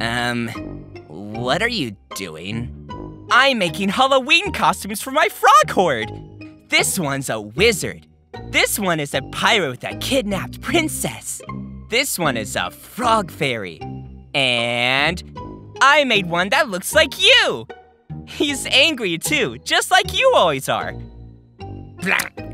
Um, what are you doing? I'm making Halloween costumes for my frog hoard. This one's a wizard. This one is a pirate with a kidnapped princess. This one is a frog fairy. And I made one that looks like you. He's angry too, just like you always are. Blah.